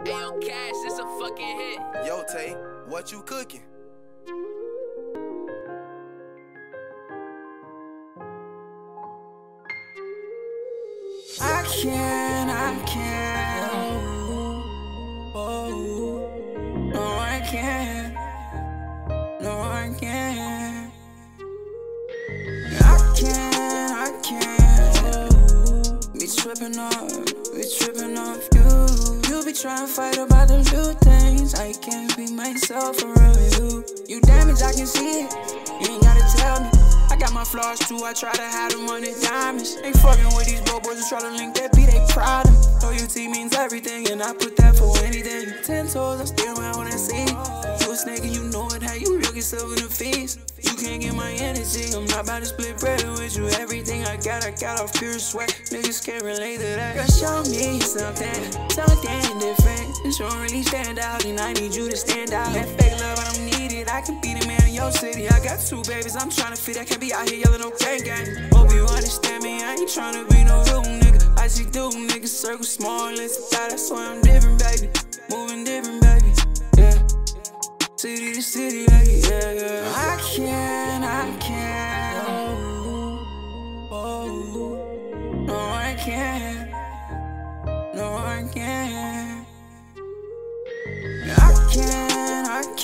Ayo, Cash, this a fucking hit. Yo, Tay, what you cooking? I can't, I can't. Oh, oh, no, I can't. No, I can't. I can't, I can't. Be tripping off, be tripping off you. Be trying to fight about them little things. I can't be myself around you. You damage, I can see it. You ain't gotta tell me. I got my flaws too, I try to hide them under diamonds. Ain't fucking with these bro boys who try to link that beat, they proud of Loyalty means everything, and I put that for anything. Ten toes, I still around when I see. You a snake and you know it, how you look yourself in the face. You can't get my energy, I'm not about to split bread with you. Everything I got, I got off pure sweat. Niggas can't relate to that. Girl, show me something, something This don't really stand out, and I need you to stand out. That fake love, I don't need it. I can be the man in your city. I got two babies, I'm trying to fit. I can't be out here yelling no gang gang. Hope you understand me, I ain't trying to be no real nigga. I see do niggas circle small, listen, that's why I'm different, baby. Moving different, baby. Yeah. City to city, baby. Yeah, yeah. I can't, I can't. Oh, oh. No, I can't. No, I can't.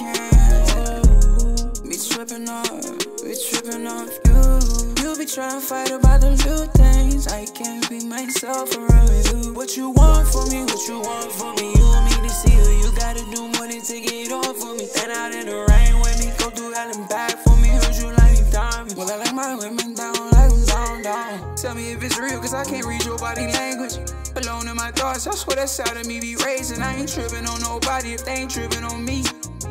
Can't, be tripping off, be tripping off you. You be trying to fight about them little things. I can't be myself around you. What you want from me, what you want from me. You want me to see you, you gotta do more than take it off for me. Stand out in the rain with me, go through hell and back for me. Heard you like diamonds. Well, I like my women down, like them down, down. Tell me if it's real, cause I can't read your body language. Alone in my thoughts, I swear that side of me be racing. I ain't tripping on nobody if they ain't tripping on me.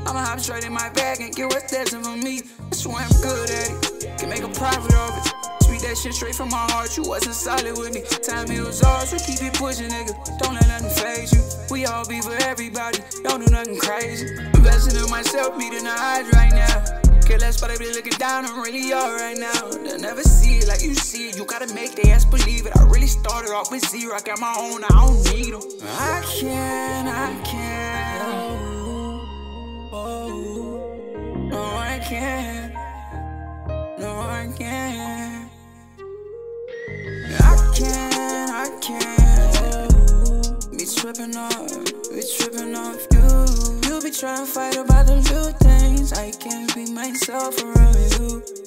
I'ma hop straight in my bag and get what's destined for me. That's why I'm good at it. Can make a profit of it. Speak that shit straight from my heart. You wasn't solid with me. Time it was ours, so keep it pushing, nigga. Don't let nothing phase you. We all be for everybody. Don't do nothing crazy. Investing in myself, beating the odds right now. Care less, but I be looking down. I'm really all right now. They'll never see it like you see it. You gotta make the ass believe it. I really started off with zero. I got my own. I don't need them. I can't. I can't. Can't, Be tripping off, be tripping off you. You be trying to fight about them little things. I can't be myself around you.